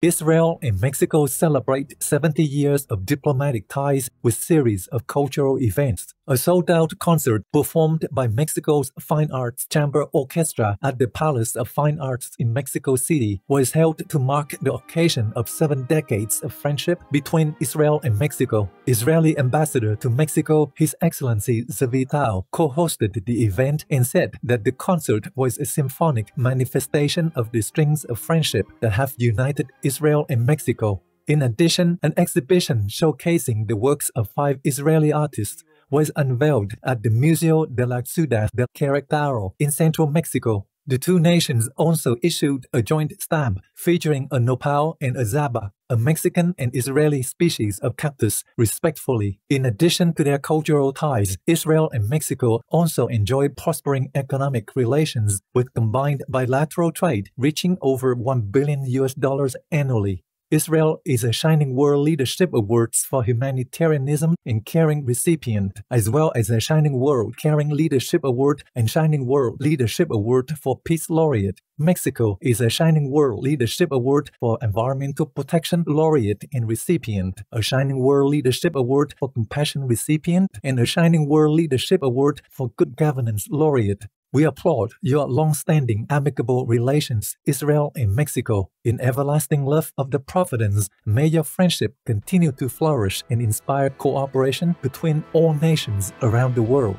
Israel and Mexico celebrate 70 years of diplomatic ties with series of cultural events. A sold-out concert performed by Mexico's Fine Arts Chamber Orchestra at the Palace of Fine Arts in Mexico City was held to mark the occasion of seven decades of friendship between Israel and Mexico. Israeli ambassador to Mexico, His Excellency Zevi Tao, co-hosted the event and said that the concert was a symphonic manifestation of the strings of friendship that have united Israel and Mexico. In addition, an exhibition showcasing the works of five Israeli artists was unveiled at the Museo de la Ciudad del Querétaro in central Mexico. The two nations also issued a joint stamp featuring a nopal and a sabra, a Mexican and Israeli species of cactus, respectively. In addition to their cultural ties, Israel and Mexico also enjoy prospering economic relations with combined bilateral trade reaching over 1 billion US dollars annually. Israel is a Shining World Leadership Awards for Humanitarianism and Caring recipient, as well as a Shining World Caring Leadership Award and Shining World Leadership Award for Peace Laureate. Mexico is a Shining World Leadership Award for Environmental Protection Laureate and recipient, a Shining World Leadership Award for Compassion recipient, and a Shining World Leadership Award for Good Governance Laureate. We applaud your long-standing amicable relations, Israel and Mexico. In everlasting love of the providence, may your friendship continue to flourish and inspire cooperation between all nations around the world.